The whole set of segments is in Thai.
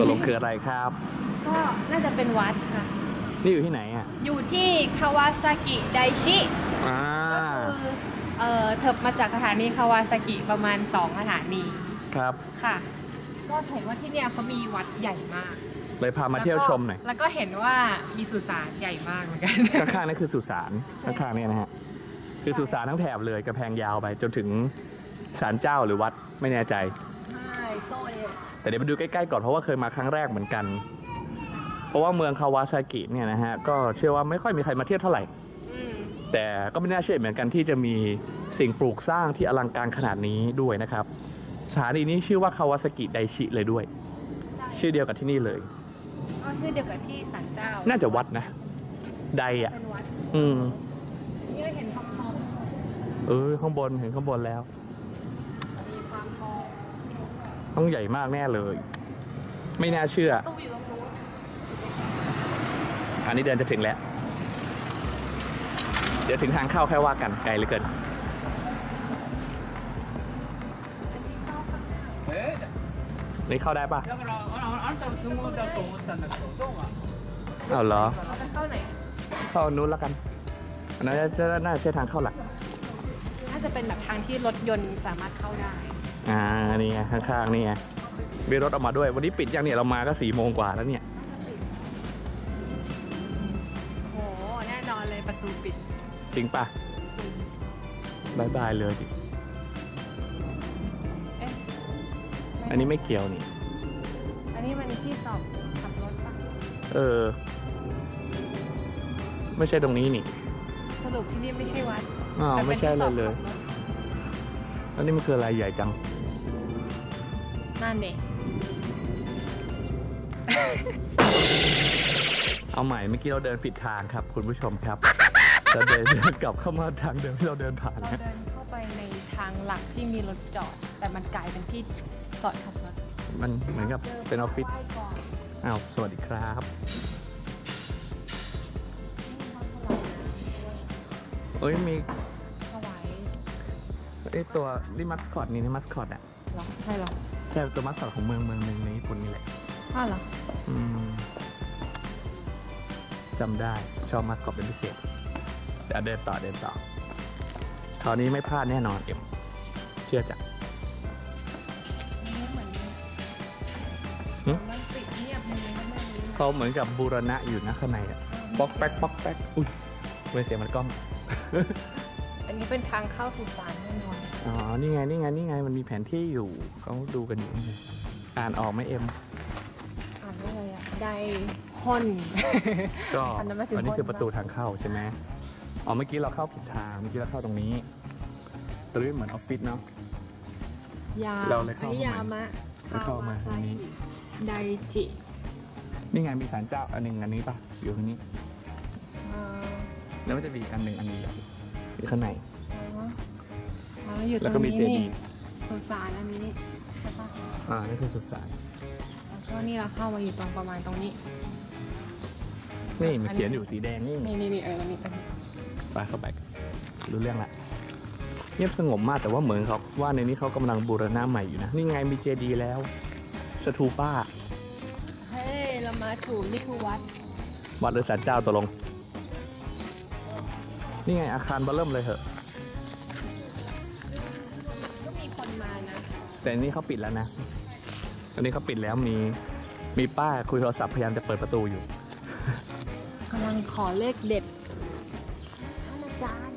ตกลงคืออะไรครับ ก็น่าจะเป็นวัดค่ะ นี่อยู่ที่ไหนอะ อยู่ที่คาวาซากิไดชิอ่าก็คือเอ่อเถิบมาจากสถานีคาวาซากิประมาณ2สถานีครับ ค่ะ ก็เห็นว่าที่เนี่ยเขามีวัดใหญ่มากเลยพามาเที่ยวชมหน่อย แล้วก็เห็นว่ามีสุสานใหญ่มากเหมือนกัน ข้างๆนี่คือสุสาน ข้างๆเนี่ยนะฮะ คือสุสานทั้งแถบเลยกระแพงยาวไปจนถึงศาลเจ้าหรือวัดไม่แน่ใจ ใช่โซ่เลย แต่เดี๋ยวไปดูใกล้ๆก่อนเพราะว่าเคยมาครั้งแรกเหมือนกัน เพราะว่าเมืองคาวาซากิเนี่ยนะฮะก็เชื่อว่าไม่ค่อยมีใครมาเที่ยวเท่าไหร่อืมแต่ก็ไม่น่าเชื่อเหมือนกันที่จะมีสิ่งปลูกสร้างที่อลังการขนาดนี้ด้วยนะครับสถานีนี้ชื่อว่าคาวาซากิไดชิเลยด้วยใช่ชื่อเดียวกับที่นี่เลยก็ชื่อเดียวกับที่ศาลเจ้า น่าจะวัดนะไดอะ เป็นวัดอืม นี่เราเห็นทองทอง เออข้างบนเห็นข้างบนแล้วมีความทอง ต้องใหญ่มากแน่เลย ไม่น่าเชื่อ ตู้อยู่ตรงนู้น อันนี้เดินจะถึงแล้ว เดี๋ยวถึงทางเข้าแค่ว่ากันไกลเหลือเกิน นี่เข้าได้ปะ だからあのあんたの都合だと思ったんだけどどうも เอาเหรอ เราจะเข้าไหน เข้านู้นแล้วกัน อันนั้นจะน่าจะใช่ทางเข้าหลัก น่าจะเป็นแบบทางที่รถยนต์สามารถเข้าได้ อ่านี่ไงข้างๆนี่ไงมีรถออกมาด้วย วันนี้ปิดยังเนี่ยเรามาก็สี่โมงกว่าแล้วเนี่ยโหแน่นอนเลยประตูปิดจริงปะบายบายเลยจิเอ๊ะอันนี้ไม่เกี่ยวนี่ อันนี้มันที่สอบขับรถปะเออ ไม่ใช่ตรงนี้นี่สรุปที่นี่ไม่ใช่วัดอ๋อแต่ไม่เป็นใช่ที่สเลอยบเลย ขับรถ แล้วนี่มันคืออะไรใหญ่จัง นั่นเองเอาใหม่เมื่อกี้เราเดินผิดทางครับ คุณผู้ชมครับเราเดินกลับเข้ามาทางเดิมที่เราเดินผ่านเรานะเดินเข้าไปในทางหลักที่มีรถจอด แต่มันกลายเป็นที่จอดขับรถมันเหมือนกับเป็นออฟฟิศไหว้ก่อนอ้าวสวัสดีครับเอ้ยมีถวายไอยตัวนี่มัสคอตนี่นี่มัสคอตอะเหรอใช่เหรอ ใช่ตัวมัสคอตของเมืองเมืองหนึ่งในญี่ปุ่นนี่แหละอ้าวเหรออืมจำได้ชอบมัสคอตเป็นพิเศษเดี๋ยวเดินต่อเดินต่อคราวนี้ไม่พลาดแน่นอนเอ็มเชื่อจ้ะอันนี้เหมือนหึมันปิดเงียบเลยนะเมื่อกี้เขาเหมือนกับบูรณะอยู่นะข้างในอะป๊อกแป๊กป๊อกแป๊กอุ้ยเว้ยเสียงมันกล้อง อันนี้เป็นทางเข้าสุสานแน่นอน อ๋อ นี่ไง นี่ไง นี่ไง มันมีแผนที่อยู่ เขาดูกันอยู่ อ่านออกไหมเอ็ม อ่านว่าอะไรอะ ไดฮอน ก็อันนั้นหมายถึงอันนี้คือคนประตูทางเข้าใช่ไหมอ๋อ เมื่อกี้เราเข้าผิดทาง เมื่อกี้เราเข้าตรงนี้ ตรงนี้เหมือนออฟฟิศเนาะ ยาเราเลยเข้าอันนี้เข้ามา ยามะเราเข้ามาทางนี้ ไดจิ นี่ไงมีศาลเจ้าอันหนึ่งอันนี้ปะอยู่ตรงนี้เอ่อแล้วมันจะมีอีกอันหนึ่งอันนี้อยู่ข้างใน อ๋ออยู่ตแล้วรก็งมีนี้เจนี่ดีย์สุสานอันนี้ใช่ปะอ่านี่คือสุสานแล้วก็นี่เราเข้ามาอยู่ตรงประมาณตรงนี้ นี่มันเขียนอยู่สีแดงนี่นี่นี่นี่เออตรงนี้ตรงนี้ไปเข้าไปรู้เรื่องละเงียบสงบมากแต่ว่าเหมือนเขาว่าในนี้เขากำลังบูรณะใหม่อยู่นะนี่ไงมีเจดีย์แล้วสถูป้าเฮ้ยเรามาถูกนี่คือวัดวัดหรือศาลเจ้าตกลงนี่ไงอาคารเบอร์เริ่มเลยเหอะ ก็มีคนมานะแต่อันนี้เขาปิดแล้วนะ อันนี้เขาปิดแล้วมีมีป้าคุยโทรศัพท์พยายามจะเปิดประตูอยู่ กำลังขอเลขเด็ดท่านอาจารย์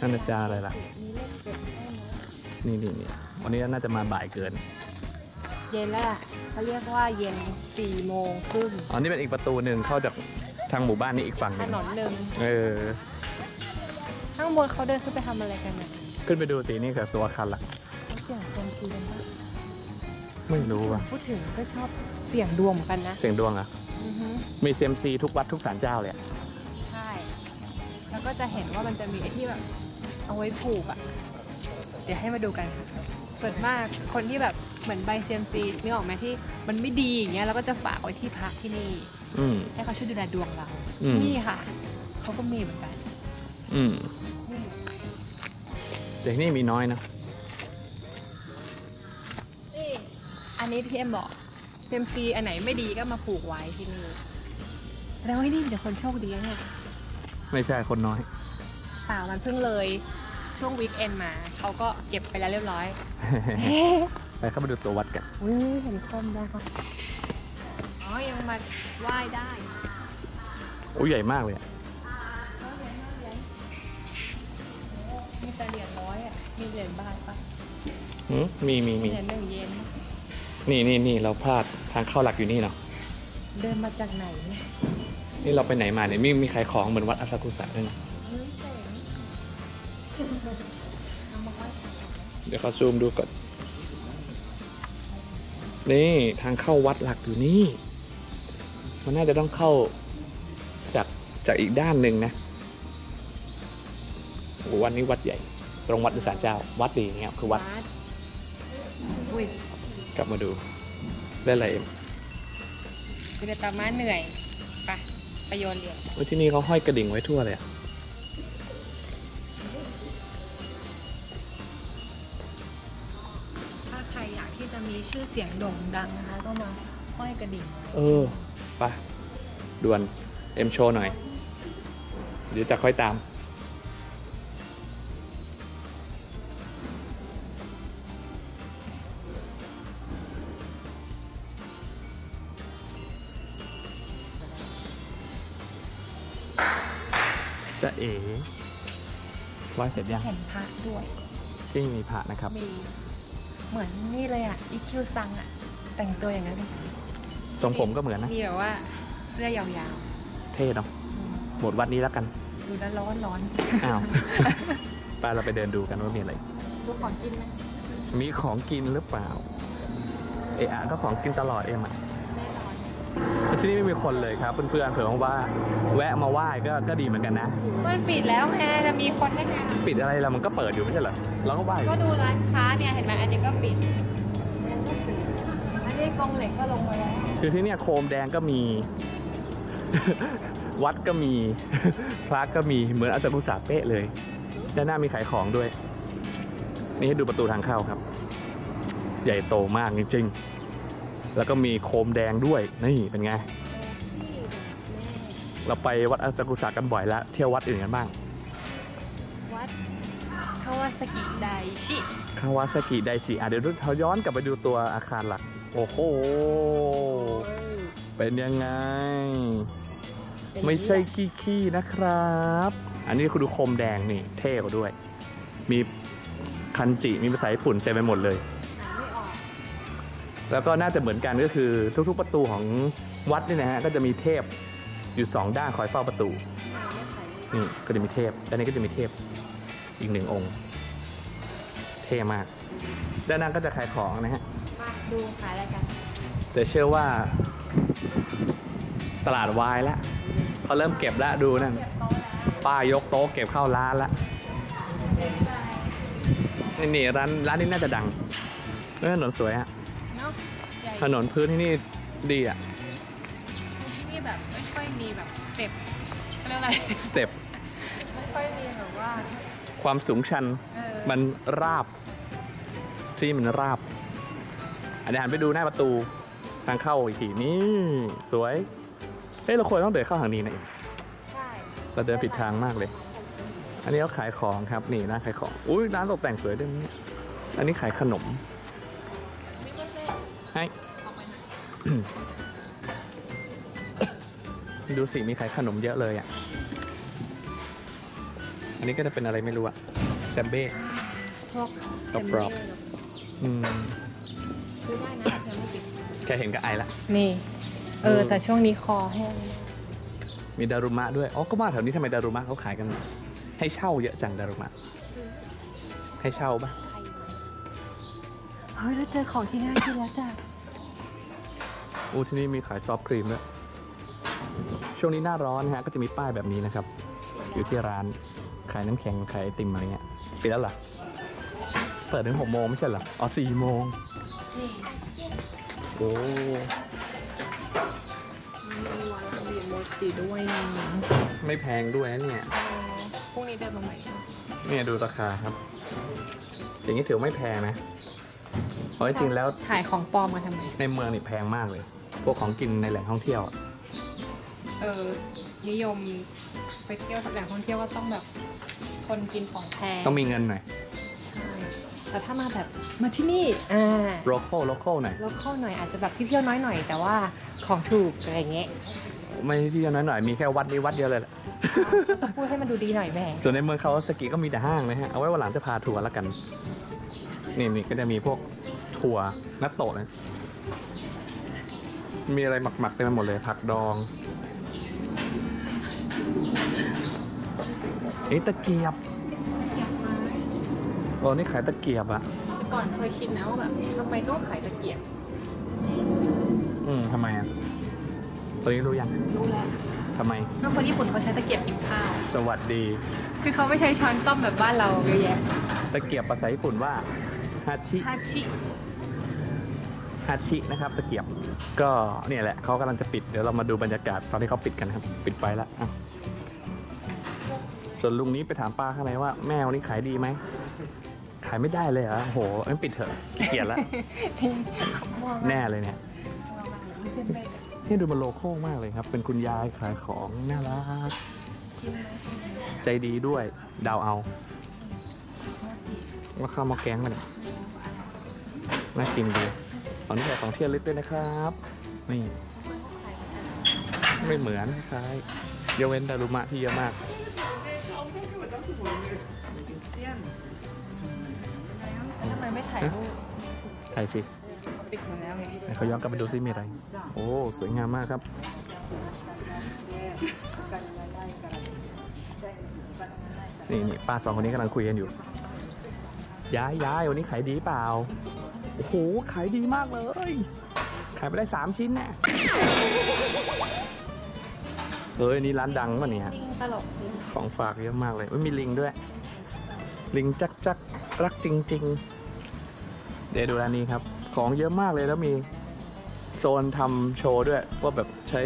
นั่นอาจารย์อะไรล่ะ มีเลขเด็ดได้ไหมนี่นี่นี่วันนี้น่าจะมาบ่ายเกิน เย็นแล้วล่ะเขาเรียกว่าเย็นสี่โมงครึ่งอ๋อ นี่เป็นอีกประตูหนึ่งเข้าจากทางหมู่บ้านนี้อีกฝั่งหถนึ่งนนหนึ่งเออ ข้างบนเขาเดินขึ้นไปทำอะไรกันน่ะขึ้นไปดูสินี่คือตัวอาคารหลัก เขาเสี่ยงเซียมซีกันปะไม่รู้ว่ะ พูดถึงก็ชอบเสี่ยงดวงเหมือนกันนะ เสียงดวงอะอือฮึมีเซมซีทุกวัดทุกศาลเจ้าเลยอะใช่ แล้วก็จะเห็นว่ามันจะมีไอ้ที่แบบเอาไว้ผูกอะเดี๋ยวให้มาดูกันค่ะส่วนมากคนที่แบบเหมือนใบเซียมซีนึกออกไหมที่มันไม่ดีอย่างเงี้ยเราก็จะฝากไว้ที่พระที่นี่ อืม ให้เขาช่วยดูแลดวงเรา อืม นี่ค่ะ เขาก็มีเหมือนกันอืมแต่ที่นี่มีน้อยนะ นี่ ออันนี้ที่เอ็มบอกเซมซีอันไหนไม่ดีก็มาผูกไว้ที่นี่แล้วไอ้นี่เดี๋ยวคนโชคดีนะเนี่ยไม่ใช่คนน้อยเปล่ามันเพิ่งเลยช่วงวีคเอนมาเขาก็เก็บไปแล้วเรียบร้อยไปเข้ามาดูตัววัดกันอุ้ยเห็นคมแล้วค่ะอ๋อยังมาไหว้ได้โอ้ยใหญ่มากเลยอะมีแต่เหรียญร้อยอะมีเหรียญบาทปะหืมมีมีมีเหรียญหนึ่งเยนปะ นี่นี่นี่เราพลาดทางเข้าหลักอยู่นี่เนาะเดินมาจากไหนเนี่ยนี่เราไปไหนมาเนี่ยมีมีขายของเหมือนวัดอาซากุสะด้วยนะเฮ้ยเจ๋งเอามาไว้เดี๋ยวเขาซูมดูก่อน นี่ทางเข้าวัดหลักอยู่นี่ มันน่าจะต้องเข้าจากจากอีกด้านหนึ่งนะโอ้วันนี้วัดใหญ่ ตรงวัดหรือศาลเจ้า วัดดีเนี่ยคือวัด อุ้ย กลับมาดูได้อะไรเอ็มคุณตามาเหนื่อยไปไปโยนเหรียญเอ้ยที่นี่เขาห้อยกระดิ่งไว้ทั่วเลยอะถ้าใครอยากที่จะมีชื่อเสียงโด่งดังนะคะก็มาห้อยกระดิ่งไว้เออไปด่วนเอ็มโชว์หน่อย เดี๋ยวจะค่อยตาม ไหว้เสร็จยังเห็นพระด้วยที่มีพระนะครับมีเหมือนนี่เลยอะอีคิวซังอะ แต่งตัวอย่างนั้นเลยทรงผมก็เหมือนนะมีแบบว่าเสื้อยาวเท่เนาะหมดวัดนี้แล้วกันๆดูแล้วร้อนร้อนอ้าวไปเราไปเดินดูกันว่ามีอะไรดูของกินไหมมีของกินหรือเปล่า เอะอะก็ของกินตลอดเอ็มอะแน่นอนแต่ ที่นี่ไม่มีคนเลยครับเพื่อนๆเผื่อว่าแวะมาไหว้ก็ก็ดีเหมือนกันนะ มันปิดแล้วไงจะมีคนได้ไงปิดอะไรเรามันก็เปิดอยู่ไม่ใช่เหรอเราก็ไหว้อยู่ก็ดูร้านค้าเนี่ยเห็นไหมอันนี้ก็ปิดอันนี้กรงเหล็กก็ลงมาแล้วคือที่เนี่ยโคมแดงก็มี วัดก็มีพระก็มีเหมือนอาจารย์กุศาเป๊ะเลยด้านหน้ามีขายของด้วย นี่ให้ดูประตูทางเข้าครับ ใหญ่โตมากจริงๆ แล้วก็มีโคมแดงด้วยนี่เป็นไง เราไปวัดอาซากุสะกันบ่อยแล้วเที่ยววัดอื่นกันบ้าง วัดคาวาสกิไดชิคาวาซากิไดชิอะเดี๋ยวเราย้อนกลับไปดูตัวอาคารหลัก โอ้โห เป็นยังไง ไม่ใช่ขี้ขี้ๆนะครับ อันนี้คุณดูโคมแดงนี่เท่กว่าด้วย มีคันจิมีภาษาญี่ปุ่นเต็มไปหมดเลยอ่านไม่ออก แล้วก็น่าจะเหมือนกันก็คือทุกๆ ประตูของวัดนี่นะฮะก็จะมีเทพอยู่สองด้านคอยเฝ้าประตูอ่านไม่ไขนี่ก็จะมีเทพด้านนี้ก็จะมีเทพอีกหนึ่งองค์ เท่มาก ด้านนั้นก็จะขายของนะฮะมาดูขายอะไรกันแต่เชื่อว่า ตลาดวายแล้วเขาเริ่มเก็บแล้วดูนั่นเก็บโต๊ะแล้วป้ายกโต๊ะเก็บเข้าร้านละนี่นี่ร้านร้านนี้น่าจะดังเออถนนสวยฮะเนาะใหญ่ ถนนพื้นที่นี่ดีอะนี่แบบไม่ค่อยมีแบบสเต็ปเขาเรียกอะไรสเต็ปไม่ค่อยมีแบบว่า ความสูงชันเออมันราบ ที่มันราบอันนี้หันไปดูหน้าประตูทางเข้าอีกทีนี่สวยเฮ้ยเราควรต้องเดินเข้าทางนี้นะใช่เราเดินผิดทางมากเลย อันนี้เขาขายของครับนี่ร้านขายของอุ้ยร้านตกแต่งสวยด้วยนี่อันนี้ขายขนมมิโกเซ่ให้ออกไปไหน ดูสิมีขายขนมเยอะเลยอะ อันนี้ก็จะเป็นอะไรไม่รู้อะแซมเบ้พวกกรอบอืมซื้อได้นะแต่ไม่ติดแค่เห็นก็ไอละ นี่ เออ แต่ช่วงนี้คอแห้ง มีดารุมะด้วย อ๋อ ก็มาแถวนี้ทำไมดารุมะเขาขายกัน ให้เช่าเยอะจังดารุมะ ให้เช่าปะเฮ้ย แล้วเจอของที่น่ากินแล้วจ้ะ อู้ที่นี่มีขายซอฟต์ครีมด้วยช่วงนี้หน้าร้อนฮะก็จะมีป้ายแบบนี้นะครับ อยู่ที่ร้านขายน้ำแข็งขายไอติมอะไรเงี้ยปิดแล้วเหรอเปิดถึงหกโมงไม่ใช่เหรออ๋อสี่โมงนี่โอ้มีวาลาบิโมจิด้วยนี่ไม่แพงด้วยนะเนี่ยพรุ่งนี้เดินมาใหม่เนี่ยดูราคาครับ อย่างนี้ถือว่าไม่แพงนะเพราะจริงๆแล้วถ่ายของปลอมมาทำไมในเมืองนี่แพงมากเลย พวกของกินในแหล่งท่องเที่ยวอะเออนิยมไปเที่ยวแหล่งท่องเที่ยวก็ต้องแบบคนกินของแพงต้องมีเงินหน่อยใช่แต่ถ้ามาแบบมาที่นี่อ่าโล c a l โล c a l หน่อยแล้วเข้าหน่อยอาจจะแบบที่เที่ยวน้อยหน่อย แต่ว่าของถูกอะไรอย่างเงี้ยไม่ที่น้อยหน่อยมีแค่วัดนี้วัดเดียวเลยแหละต้องพูดให้มันดูดีหน่อยแม่ส่วนในเมืองคาวาซากิก็มีแต่ห้างนะฮะเอาไว้วันหลังจะพาทัวร์แล้วกันนี่นี่ก็จะมีพวกทัวร์นัตโตะนะ มีอะไรหมักๆเต็มไปหมดเลยผักดองเอ้ตะเกียบโอ้นี่ขายตะเกียบอะก่อนเคยคิดนะว่าแบบทำไมต้องขายตะเกียบอืมทำไมอะตอนนี้รู้ยังรู้แล้วทำไมเพราะคนญี่ปุ่นเขาใช้ตะเกียบกินข้าว สวัสดี คือเขาไม่ใช้ช้อนส้อมแบบบ้านเราเยอะแยะตะเกียบภาษาญี่ปุ่นว่าฮาชิฮาชิ ฮาชินะครับตะเกียบก็เนี่ยแหละเขากำลังจะปิดเดี๋ยวเรามาดูบรรยากาศตอนที่เขาปิดกันนะครับ ปิดไฟแล้วอะส่วนลุงนี้ไปถามป้าข้างในว่าแมวนี่ขายดีไหมขายไม่ได้เลยเหรอโอ้โหงั้นปิดเถอะขี้เกียจแล้วแน่เลยเนี่ยนี่ดูมันโลโก้มากเลยครับ เป็นคุณยายขายของน่ารักใจดีด้วยเดาวเอาว่าข้าวหมาแกงมันยน่ากินดีต อนนี้ใส่สองเทียนลิตรด้วยนะครับ นี่ไม่เหมือนคล้ายยกเว้นดารุมะที่เยอะมากทำไมไม่ถ่ายรูปถ่ายสิปิดหมดแล้วไงไหนเขาย้อนกลับไปดูซิมีอะไร โอ้ สวยงามมากครับนี่นี่ป้าสองคนนี้กำลังคุยกันอยู่ ย้ายย้ายวันนี้ขายดีเปล่า โอ้โห ขายดีมากเลย ขายไปได้สามชิ้นแน่เฮ้ยนี่ร้านดังป่ะเนี่ยจริงตลกจริงของฝากเยอะมากเลยเอ้ยมีลิงด้วย ลิงจักจักรักจริง ๆ เดี๋ยวดูร้านนี้ครับ ของเยอะมากเลยแล้วมีโซนทำโชว์ด้วย ว่าแบบใช้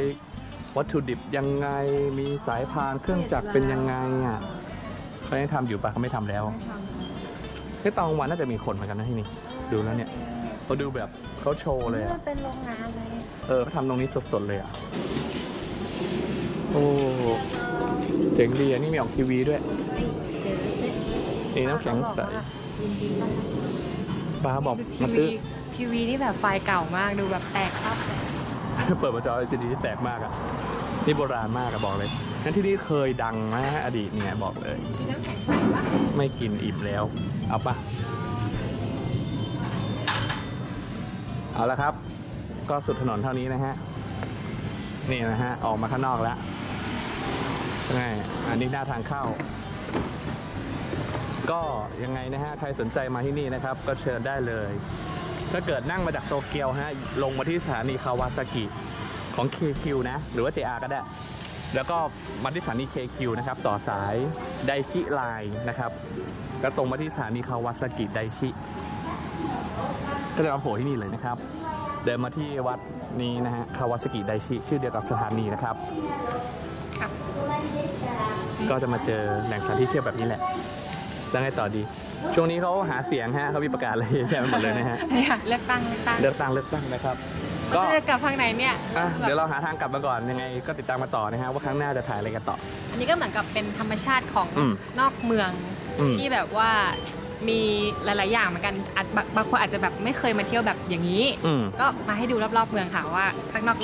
วัตถุดิบยังไง มีสายพานเครื่องจักรเป็นยังไงอะเขายังทำอยู่ปะเขาไม่ทำแล้วแค่ตอนกลางวันน่าจะมีคนเหมือนกันนะที่นี่ ดูแล้วเนี่ยเขาดูแบบเขาโชว์เลยนี่อะมันเป็นโรงงานเลยเออเขาทำตรงนี้สดๆเลยอะโอ้เจ๋งดีอะนี่มีออกทีวีด้วยนี่น้ำแข็งใสป้าบอกมาซื้อทีวีนี่แบบไฟล์เก่ามากดูแบบแตกครับแตกเปิดมาจอ LCD ที่แตกมากอะนี่โบราณมากอะบอกเลยงั้นที่นี่เคยดังนะฮะอดีตเนี่ยบอกเลยมีน้ำแข็งใสปะไม่กินอิ่มแล้ว เอาปะ เอาละครับ ก็สุดถนนเท่านี้นะฮะ นี่นะฮะ ออกมาข้างนอกแล้วไงอันนี้หน้าทางเข้า ก็ยังไงนะฮะ ใครสนใจมาที่นี่นะครับ ก็เชิญได้เลย ถ้าเกิดนั่งมาจากโตเกียวฮะ ลงมาที่สถานีคาวาซากิของ KQ นะ หรือว่า JR ก็ได้ แล้วก็มาที่สถานี KQ นะครับ ต่อสายไดชิไลน์นะครับแล้วตรงมาที่สถานีคาวาซากิไดชิ ก็จะมาโผล่ที่นี่เลยนะครับ เดินมาที่วัดนี้นะฮะคาวาซากิไดชิ ชื่อเดียวกับสถานีนะครับครับ ก็จะมาเจอแหล่งสถานที่เที่ยวแบบนี้แหละ แล้วไงต่อดี ช่วงนี้เขาหาเสียงฮะเขามีประกาศอะไรใช่ไหมหมดเลยนะฮะเนี่ยเลือกตั้งเลือกตั้งเลือกตั้งเลือกตั้งนะครับก็ก็จะกลับทางไหนเนี่ยอะเดี๋ยวเราหาทางกลับมาก่อนยังไงก็ติดตามมาต่อนะฮะว่าครั้งหน้าจะถ่ายอะไรกันต่อ อันนี้ก็เหมือนกับเป็นธรรมชาติของอืมนอกเมืองอืมที่แบบว่า มีหลาย ๆ อย่างเหมือนกันอาจบางบางคนอาจจะแบบไม่เคยมาเที่ยวแบบอย่างนี้ อืม ก็มาให้ดูรอบ ๆ เมืองค่ะว่าข้างนอก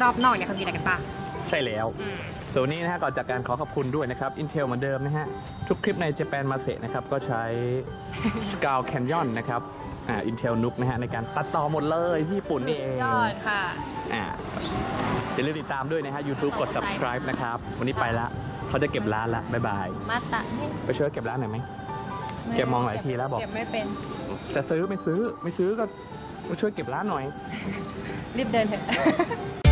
รอบนอกเนี่ยเขามีอะไรกันบ้างใช่แล้ว อืม ส่วนวันนี้นะฮะก่อนจากการขอขอบคุณด้วยนะครับ Intel เหมือนเดิมนะฮะ ทุกคลิปใน Japan m a s e นะครับ ก็ใช้ Scout Canyon นะครับ อ่า Intel Nook นะฮะ ในการตัดต่อหมดเลยที่ญี่ปุ่นนี่เองยอดค่ะ อ่าอย่าลืมติดตามด้วยนะฮะ YouTube กด subscribe นะครับ วันนี้ไปละเขาจะเก็บร้านละบ๊ายบาย มาตะเนี่ย ไปช่วยเก็บร้านหน่อยไหม เก็บมองหลายทีแล้วบอก เก็บไม่เป็น จะซื้อไม่ซื้อไม่ซื้อก็มาช่วยเก็บร้านหน่อย รีบเดินเถอะ